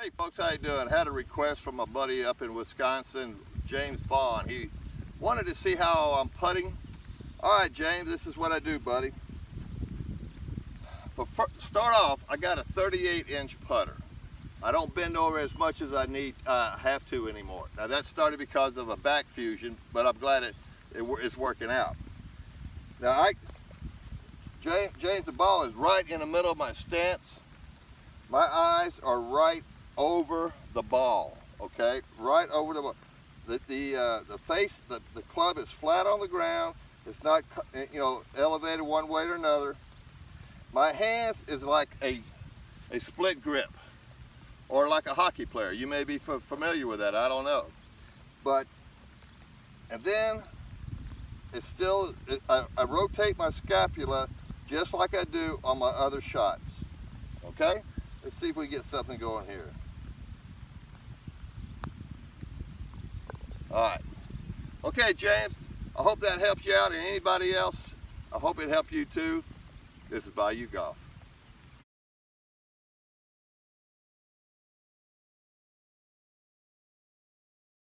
Hey folks, how you doing? I Had a request from a buddy up in Wisconsin, James Vaughn. He wanted to see how I'm putting. All right, James, this is what I do, buddy. For start off, I got a 38 inch putter. I don't bend over as much as I need, uh, have to anymore. Now that started because of a back fusion, but I'm glad it, it it's working out. Now I, James, James, the ball is right in the middle of my stance. My eyes are right over the ball, okay? Right over the ball. The, the, uh, the face, the, the club is flat on the ground. It's not, eh, you know, elevated one way or another. My hands is like a, a split grip or like a hockey player. You may be familiar with that, I don't know. But, and then it's still, it, I, I rotate my scapula just like I do on my other shots, okay? Let's see if we get something going here. All right. Okay, James, I hope that helps you out and anybody else. I hope it helped you too. This is Bayou Golf.